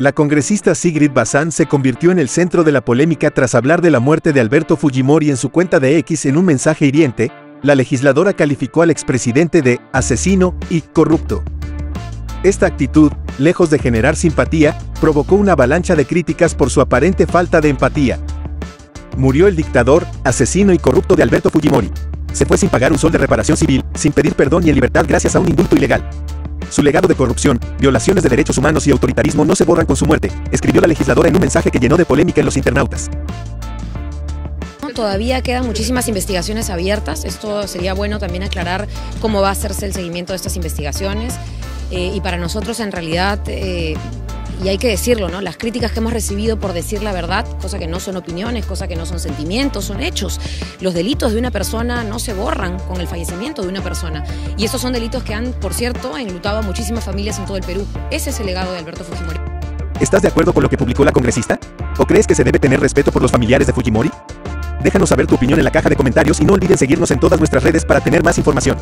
La congresista Sigrid Bazán se convirtió en el centro de la polémica tras hablar de la muerte de Alberto Fujimori en su cuenta de X en un mensaje hiriente. La legisladora calificó al expresidente de asesino y corrupto. Esta actitud, lejos de generar simpatía, provocó una avalancha de críticas por su aparente falta de empatía. Murió el dictador, asesino y corrupto de Alberto Fujimori. Se fue sin pagar un sol de reparación civil, sin pedir perdón ni en libertad gracias a un indulto ilegal. Su legado de corrupción, violaciones de derechos humanos y autoritarismo no se borran con su muerte, escribió la legisladora en un mensaje que llenó de polémica en los internautas. Todavía quedan muchísimas investigaciones abiertas. Esto sería bueno también aclarar cómo va a hacerse el seguimiento de estas investigaciones. Eh, y para nosotros en realidad eh, y hay que decirlo, ¿no? Las críticas que hemos recibido por decir la verdad, cosa que no son opiniones, cosa que no son sentimientos, son hechos. Los delitos de una persona no se borran con el fallecimiento de una persona. Y esos son delitos que han, por cierto, enlutado a muchísimas familias en todo el Perú. Ese es el legado de Alberto Fujimori. ¿Estás de acuerdo con lo que publicó la congresista? ¿O crees que se debe tener respeto por los familiares de Fujimori? Déjanos saber tu opinión en la caja de comentarios y no olviden seguirnos en todas nuestras redes para tener más información.